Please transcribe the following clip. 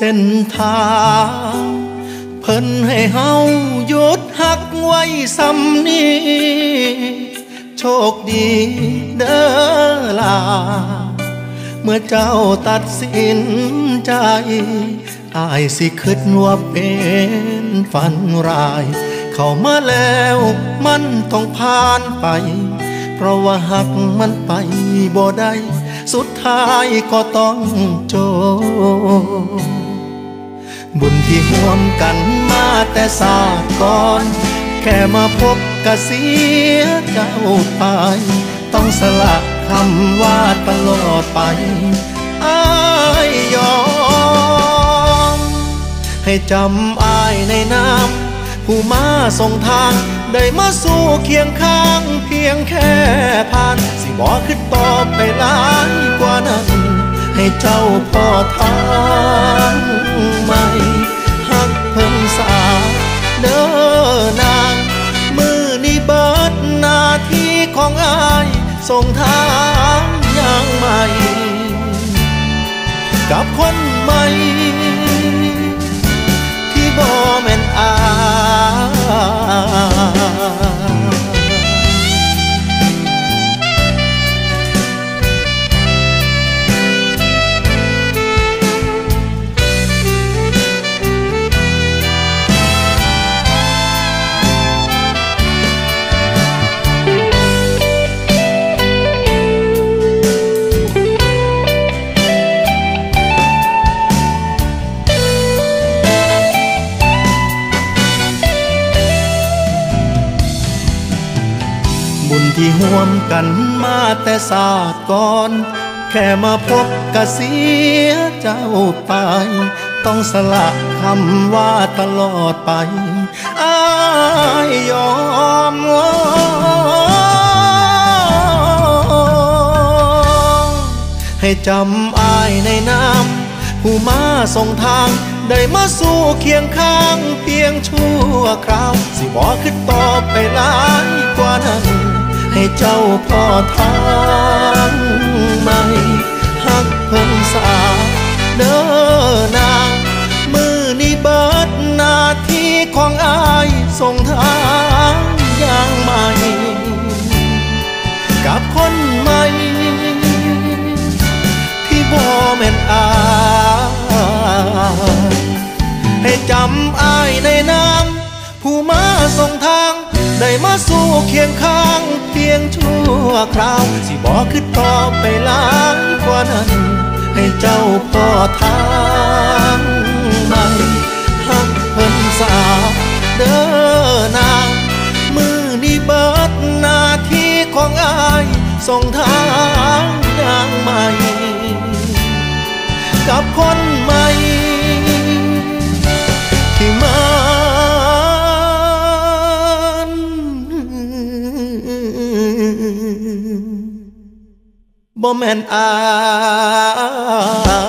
ส้นทางเพิ่นให้เฮาหยุดหักไว้ซ้ำนี้โชคดีเด้อลา เมื่อเจ้าตัดสินใจอายสิคิดว่าเป็นฝันร้าย เข้ามาแล้วมันต้องผ่านไป เพราะว่าหักมันไปบ่ได้สุดท้ายก็ต้องจบ บุญที่ห่วมกันมาแต่ศาสตร์ก่อน แค่มาพบกะเสียเจ้าไป ต้องสละคำว่าตลอดไปอายยอม ให้จำอายในน้ำผู้มาส่งทาง ได้มาสู่เคียงข้างเพียงแค่ผ่าน สิบอกขึ้นต่อไปหลายกว่านั้น ให้เจ้าพ่อทาง ของอายส่งทางอย่างใหม่ กับคนใหม่ ที่บ่แม่นอาย ที่ห่วมกันมาแต่ศาสตร์ก่อน แค่มาพบกะเสียเจ้าไป ต้องสละคำว่าตลอดไปอายยอมให้จำอายในน้ำผู้มาส่งทาง ได้มาสู่เคียงข้างเพียงชั่วคราว สิบอกขึ้นต่อไปหลายกว่านั้น ให้เจ้าพอทางใหม่หักเพิ่งสาเด้อนางมือนี้เบิดหน้าที่ของอายส่งทางอย่างใหม่ กับคนใหม่ ที่บ่แม่นอายให้จำอายในน้ำผู้มาส่งทาง ได้มาสู่เคียงข้าง ยงชั่วคราว สิบอกขึ้นต่อไปหลายกว่านั้น ให้เจ้าพ่อทางใหม่หักเพิ่นสาเด้อนางมือนี้เบิดหน้าที่ของอายส่งทางอย่างใหม่ กับคนใหม่ บ่แม่นอาย